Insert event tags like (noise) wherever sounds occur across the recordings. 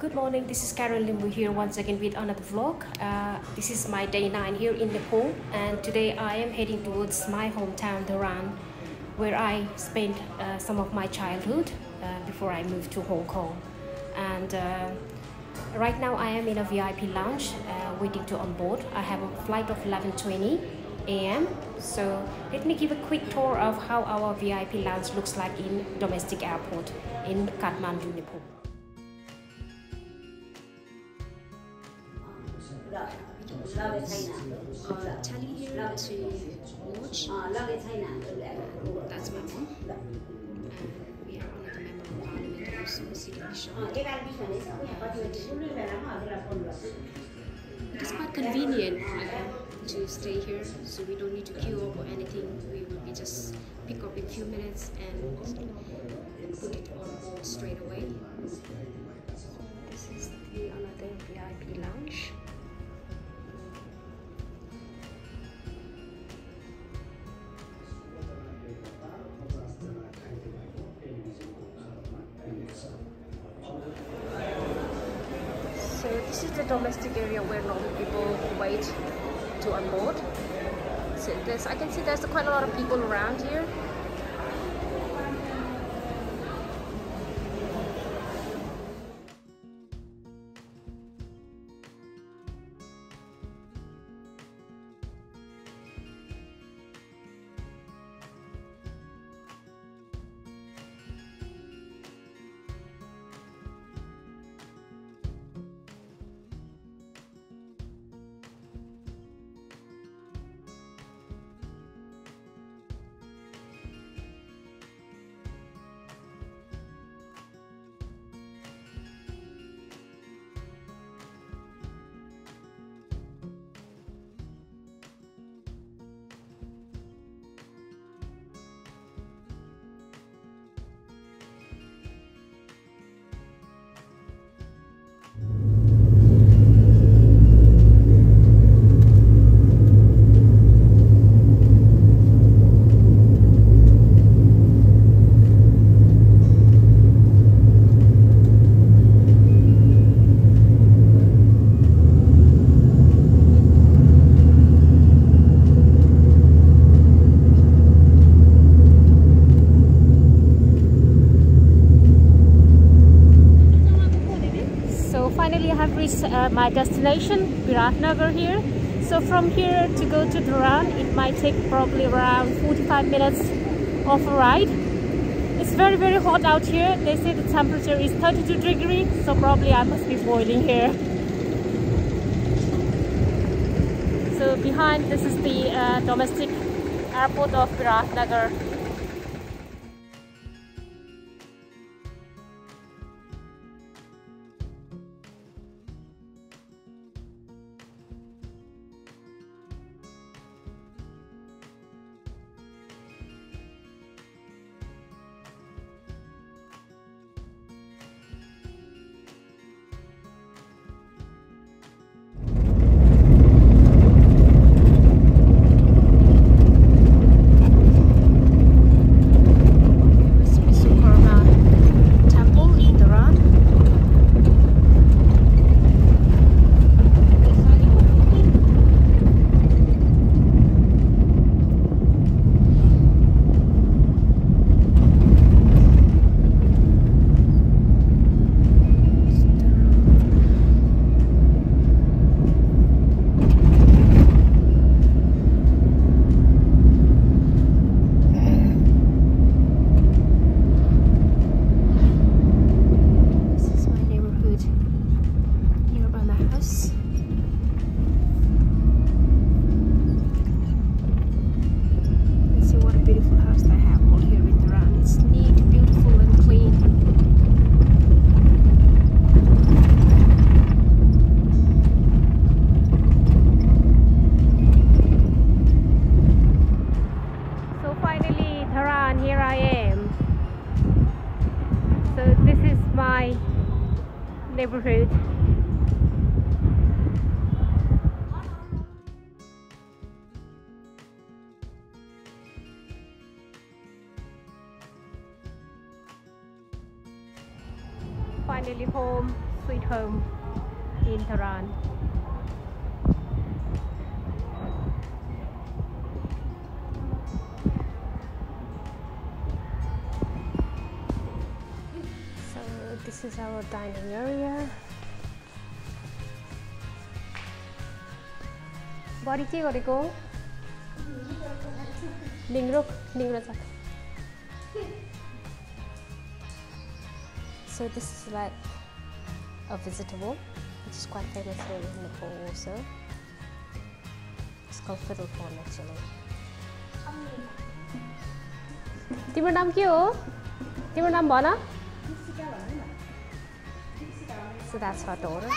Good morning, this is Keran Limbu here once again with another vlog. Uh, this is my day 9 here in Nepal and today I am heading towards my hometown Dharan where I spent uh, some of my childhood uh, before I moved to Hong Kong. And uh, right now I am in a VIP lounge uh, waiting to onboard. I have a flight of 11.20 a.m. So let me give a quick tour of how our VIP lounge looks like in domestic airport in Kathmandu, Nepal. Tally here to watch. That's my mom. We are one the members of parliament also, It's quite convenient uh, to stay here, so we don't need to queue up or anything. We will be just pick up in few minutes and put it on hold straight away. This is the another VIP lounge. This is the domestic area where normal people wait to unload. So there's, I can see there's quite a lot of people around here. Destination, Biratnagar here. So from here to go to Dharan, it might take probably around 45 minutes of a ride. It's very very hot out here. They say the temperature is 32 degrees, so probably I must be boiling here. So behind this is the uh, domestic airport of Biratnagar. Neighborhood. This is our dining area. बडी के गरेको निङ्रो निङ्रो छ So this is like a vegetable, which is quite famous here in Nepal also. It's called fiddle corn actually. तिम्रो नाम के हो तिम्रो नाम So that's our daughter.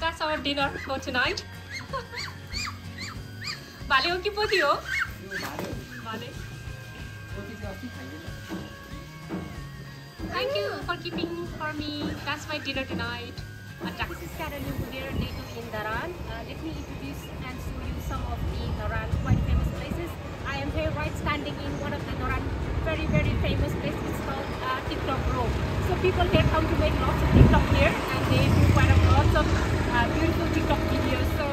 That's our dinner for tonight. Bale ki poti. Thank you for keeping for me. That's my dinner tonight. This is Caroline Budir, native in Dharan. Uh, let me introduce and show you some of the Dharan quite famous places. I am here right standing in one of the Dharan very very famous place. It's called uh, Tiktok Road. So people here come to make lots of TikTok here and they do quite a lot of uh, beautiful TikTok videos. So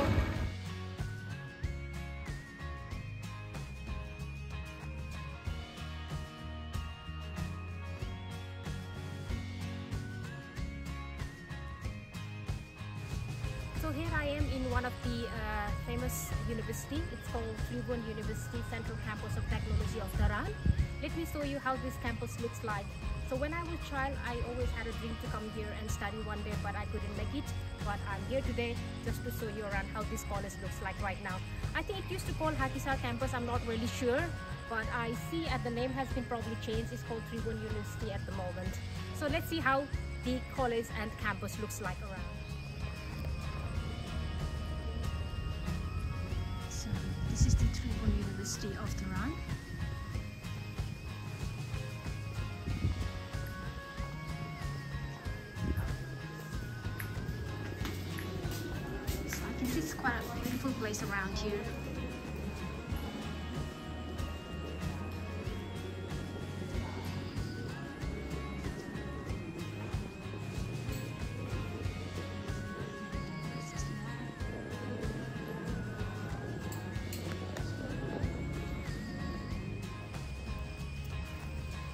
So here I am in one of the uh, famous university. It's called Tribhuvan University Central Campus of Technology of Dharan. Let me show you how this campus looks like. So when I was a child, I always had a dream to come here and study one day, but I couldn't make it. But I'm here today just to show you around how this college looks like right now. I think it used to call Hattisar campus, I'm not really sure. But I see at the name has been probably changed. It's called Tribhuvan University at the moment. So let's see how the college and campus looks like around. So this is the Tribhuvan University of Dharan. A around here.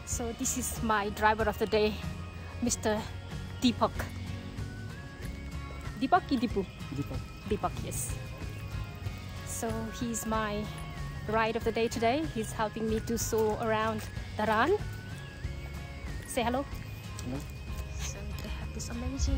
So this is my driver of the day, Mr. Deepak. Deepak ki Deepu? Deepak. Deepak, yes. So he's my ride of the day today. He's helping me to show around Dharan. Say hello. Hello. So they have this amazing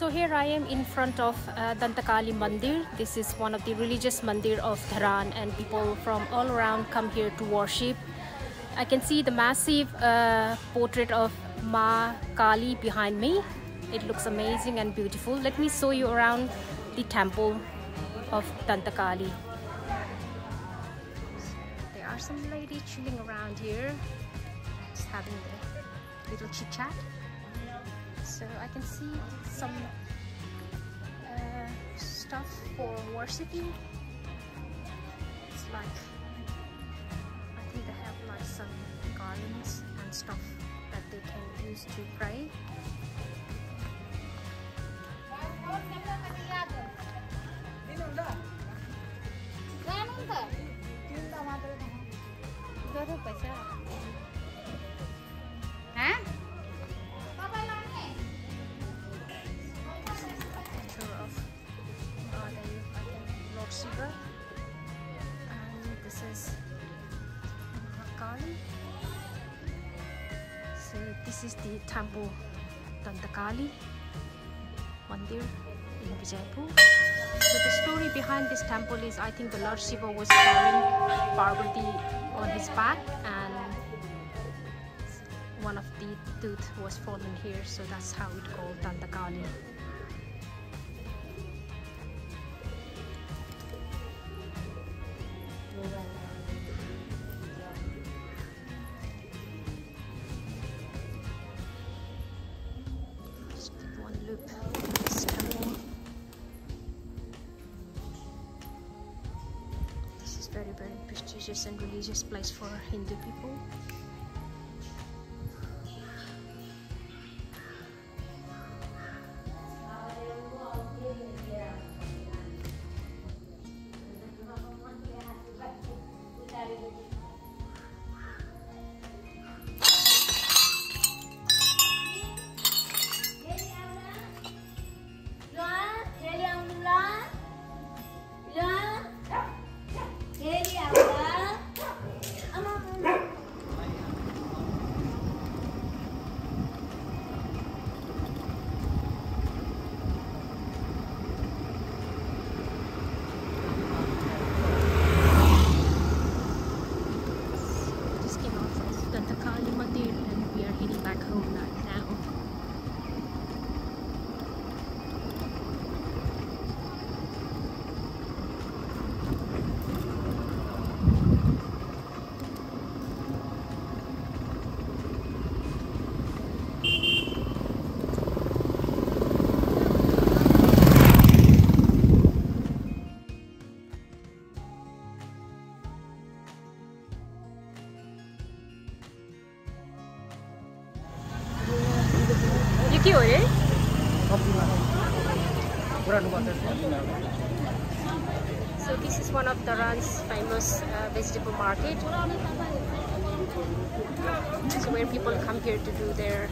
So here I am in front of uh, Dantakali Mandir. This is one of the religious mandir of Dharan and people from all around come here to worship. I can see the massive uh, portrait of Ma Kali behind me. It looks amazing and beautiful. Let me show you around the temple of Dantakali. There are some ladies chilling around here, just having a little chit chat. So I can see some uh, stuff for worshiping. It's like I think they have like some garlands and stuff that they can use to pray. Is the temple Dantakali Mandir in Vijaypur. So the story behind this temple is I think the Lord Shiva was carrying Parvati on his back and one of the tooth was fallen here so that's how it called Dantakali. People. Famous uh, vegetable market. So where people come here to do their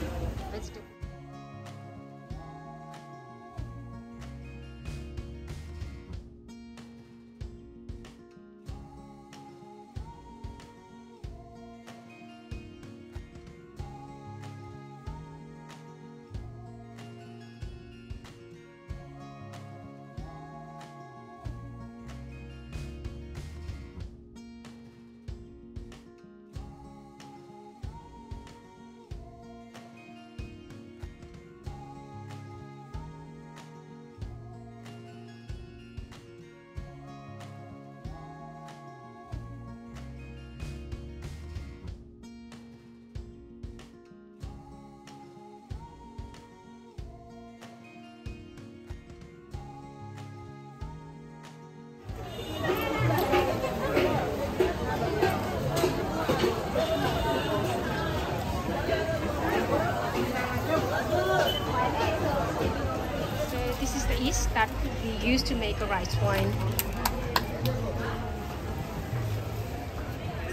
make a rice wine.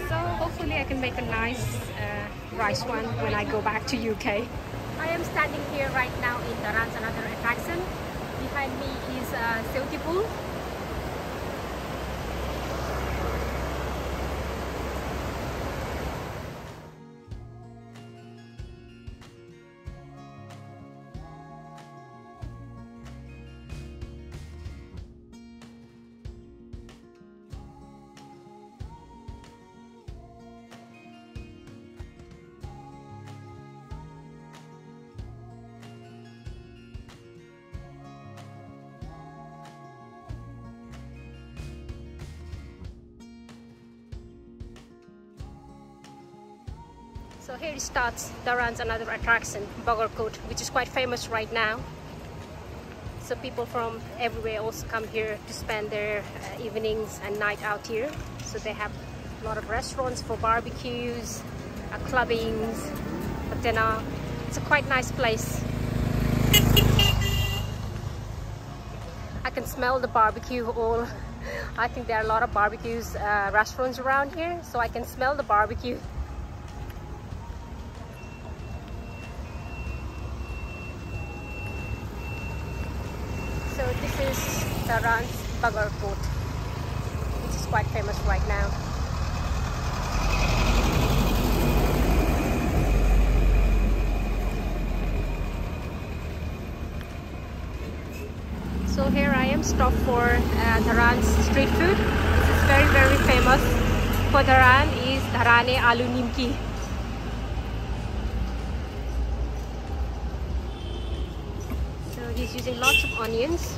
So hopefully I can make a nice uh, rice wine when I go back to UK. I am standing here right now in Dharan's another attraction. Behind me is a uh, Seutipul, So here it starts Dharan's another attraction, Bagarkot, which is quite famous right now. So people from everywhere also come here to spend their uh, evenings and night out here. So they have a lot of restaurants for barbecues, uh, clubbings, then uh, it's a quite nice place. I can smell the barbecue all. (laughs) I think there are a lot of barbecues uh, restaurants around here, so I can smell the barbecue. This is Dharan's Bagar Fort, which is quite famous right now. So here I am stopped for uh, street food. This is very very famous for Tehran, is Dharane Alu Nimki. So he's using lots of onions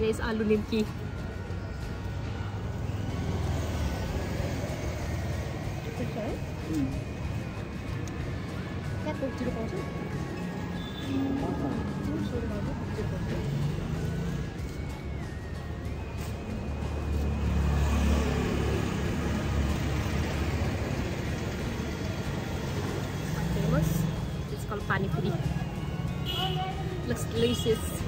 Katarane is aloo nimki. famous. It's called pani puri. Looks delicious.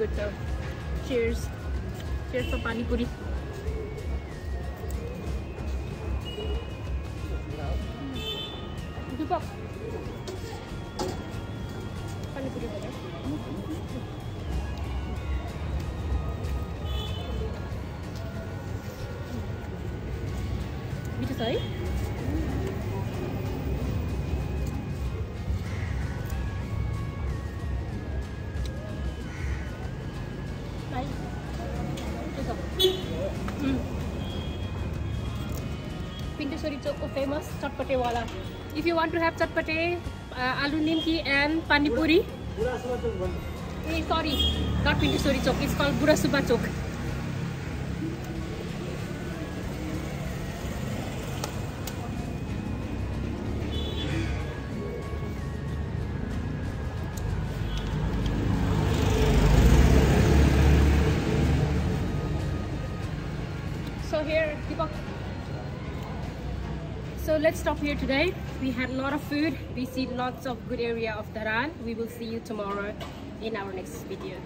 Good though. Cheers. Cheers for pani puri. Bisa saya? Famous चटपटेवाला if you want to have chatpate aloo nimki end panipuri ए सरी नट Pinti sorry choke it's कल बुढासुब्बा चोक stop here today. We had a lot of food. We see lots of good area of Dharan. We will see you tomorrow in our next video.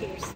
Cheers.